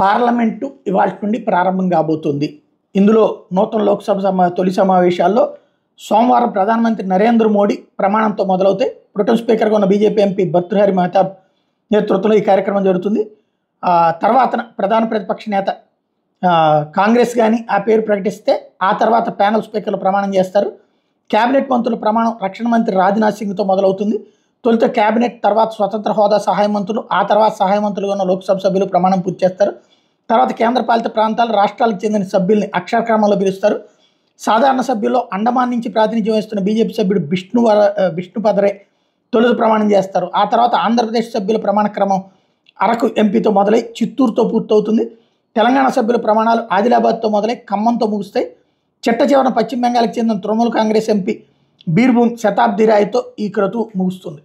Parliament ఇవాళ నుండి ప్రారంభం కాబోతుంది. ఇందులో నూతన లోక్సభ సమా తొలి సమావేశాల్లో సోమవారం ప్రధానమంత్రి నరేంద్ర మోడీ ప్రమాణంతో మొదలవుతాయి. ప్రొటెం స్పీకర్గా ఉన్న బీజేపీ ఎంపీ భర్తృహరి మహతాబ్ నేతృత్వంలో ఈ కార్యక్రమం జరుగుతుంది. తర్వాత ప్రధాన ప్రతిపక్ష నేత కాంగ్రెస్ కానీ ఆ పేరు ప్రకటిస్తే ఆ తర్వాత ప్యానల్ స్పీకర్లు ప్రమాణం చేస్తారు. కేబినెట్ మంత్రుల ప్రమాణం రక్షణ మంత్రి రాజ్నాథ్ సింగ్తో మొదలవుతుంది. తొలుత కేబినెట్ తర్వాత స్వతంత్ర హోదా సహాయ మంత్రులు ఆ తర్వాత సహాయ మంత్రులుగా ఉన్న లోక్సభ సభ్యులు ప్రమాణం పూర్తి చేస్తారు. తర్వాత కేంద్రపాలిత ప్రాంతాలు రాష్ట్రాలకు చెందిన సభ్యుల్ని అక్షరక్రమంలో పిలుస్తారు. సాధారణ సభ్యుల్లో అండమాన్ నుంచి ప్రాతినిధ్యం వహిస్తున్న బీజేపీ సభ్యుడు విష్ణు వర- తొలుత ప్రమాణం చేస్తారు. ఆ తర్వాత ఆంధ్రప్రదేశ్ సభ్యుల ప్రమాణ క్రమం అరకు ఎంపీతో మొదలై చిత్తూరుతో పూర్తవుతుంది. తెలంగాణ సభ్యుల ప్రమాణాలు ఆదిలాబాద్తో మొదలై ఖమ్మంతో ముగుస్తాయి. చిట్ట చివరన పశ్చిమ బెంగాల్కి చెందిన తృణమూల్ కాంగ్రెస్ ఎంపీ బీర్భూమ్ శతాబ్ది రాయ్తో ఈ క్రతువు ముగుస్తుంది.